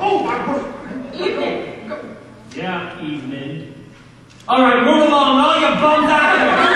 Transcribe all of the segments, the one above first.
Oh, my word. Evening. Yeah, evening. All right, move along, all you bums out there.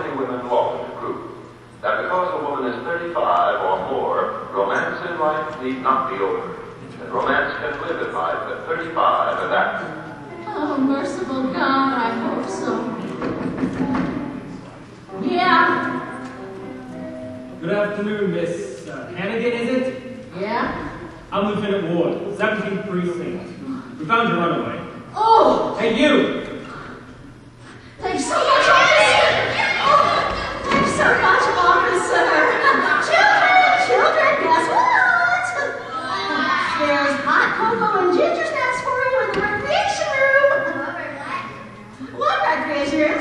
Many women long to prove. That because a woman is 35 or more, romance in life need not be over. That romance can live in life at 35 and that. Oh, merciful God, I hope so. Yeah, Good afternoon, Miss uh, Hannigan, is it? yeah. I'm Lieutenant Ward, 17th Precinct. We found your runaway. Oh, Hey, you! thanks so much, officer. Oh, thanks so much, officer. Children, children, guess what? There's hot cocoa and ginger snaps for you in the recreation room. What recreation room?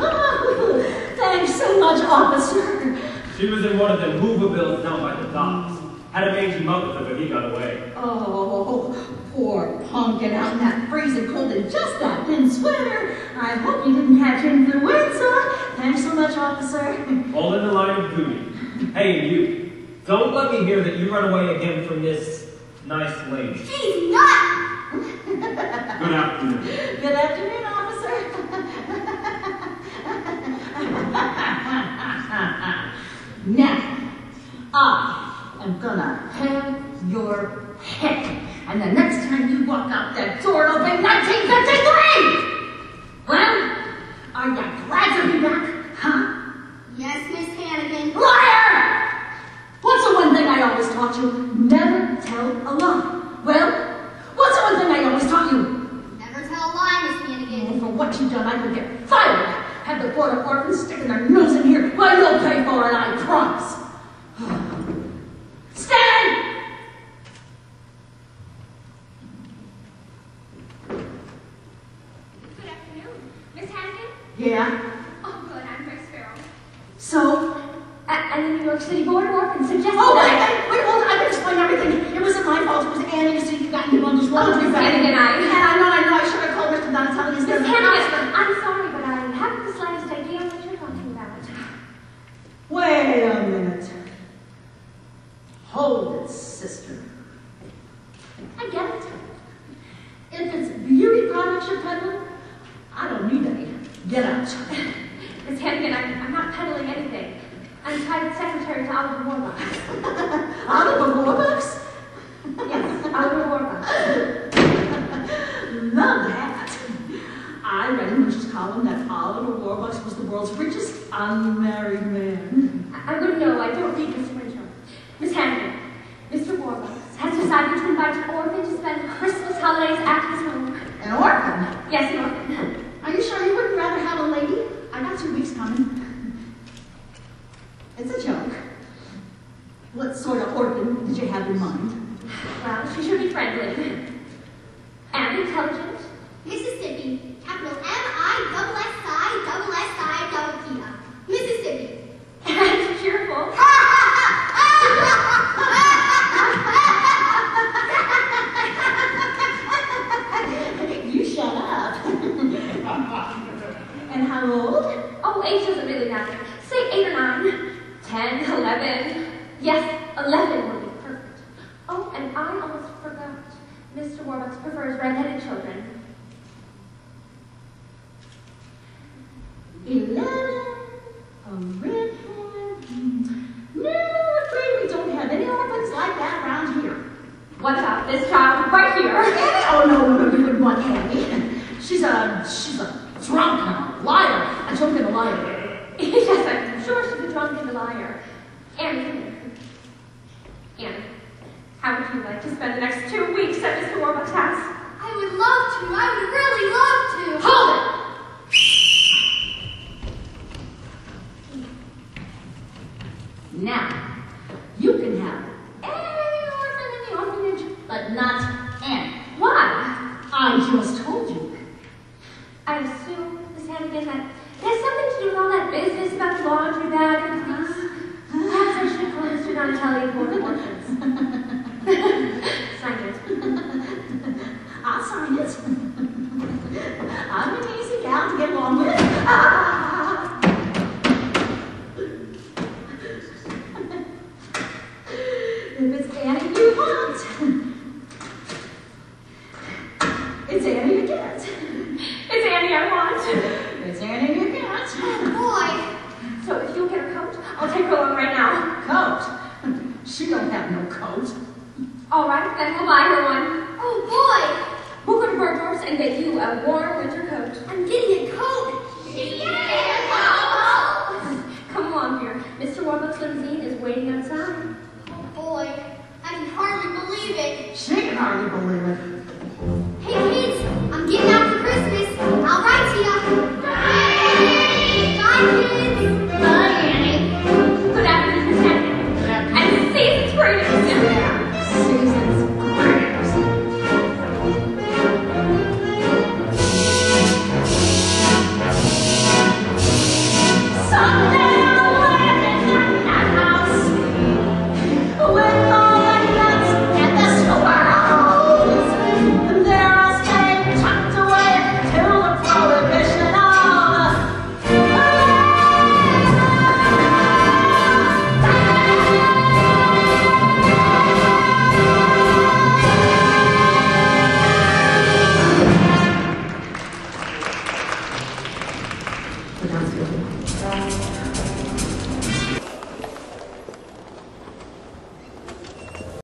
Oh, thanks so much, officer. She was in one of them Hoovervilles down by the docks. Had a mangy mouth with her, but he got away. Oh, poor pumpkin out in that freezing cold in just that thin sweater. I hope you didn't catch influenza. Thanks so much, officer. All in the line of duty. Hey, you. Don't let me hear that you run away again from this nice lady. She's not. Good afternoon. Good afternoon, officer. Now, I am gonna have your head. And the next time you walk out that door, it'll be 1953! Well, are you glad to be back, huh? Yes, Miss Hannigan. Liar! What's the one thing I always taught you? Never tell a lie. Well, what's the one thing I always taught you? Never tell a lie, Miss Hannigan. And for what you've done, I could get fired. Have the Board of Orphans sticking their nose in here. Well, you'll pay for it, I promise. Stand! Good afternoon. Miss Hannigan? Yeah. Oh, good. I'm Grace Farrell. So, And the New York City Board of Orphans suggested oh, wait, wait, wait, hold on. I can explain everything. It wasn't my fault. It was Annie. You see, you got into Bundles' oh, laundry Miss bag. Hannigan, I- And I know, I know. I should have called Mr. Donatelli Miss of Hannigan, counselor. I'm sorry, but I haven't the slightest idea what you're talking about. Wait a minute. Hold it, sister. I get it. If it's beauty products you're peddling, I don't need any. Get out. Miss Hannigan, I'm, I'm not peddling anything. I'm private secretary to Oliver Warbucks. Oliver Warbucks? Yes, Oliver Warbucks. Love that. I read in Winchell's column that Oliver Warbucks was the world's richest unmarried man. I I wouldn't know. I don't read Miss Winchell. Miss Hannigan, Mr. Warbucks has decided to invite an orphan to spend Christmas holidays at his home. An orphan? Yes, an orphan. Are you sure you wouldn't rather have a lady? I got two weeks coming. It's a joke. What sort of orphan did you have in mind? Well, she should be friendly. 11, a red. No, I'm afraid we don't have any orphans like that around here. What about this child right here? oh, no, no, you wouldn't want Annie. She's a, she's a drunk and a liar, a drunk and a liar. yes, I'm sure she's a drunk and a liar. Annie, Annie, how would you like to spend the next two weeks at Mr. Warbucks' house? I would love to. I would really love to. Hold it! Business about the laundry bag and I should call Mr. Donatelli for of Orphans. Sign it. I'll sign it. I'm an easy gal to get along with. Ah. if it's Annie you want. All right, then we'll buy her one. Oh boy, We'll go to Bergdorf's and get you a warm winter coat. I'm getting a coat. Come along, dear. Mr. Warbuck's limousine is waiting outside. Oh boy, I can hardly believe it. She can hardly believe it.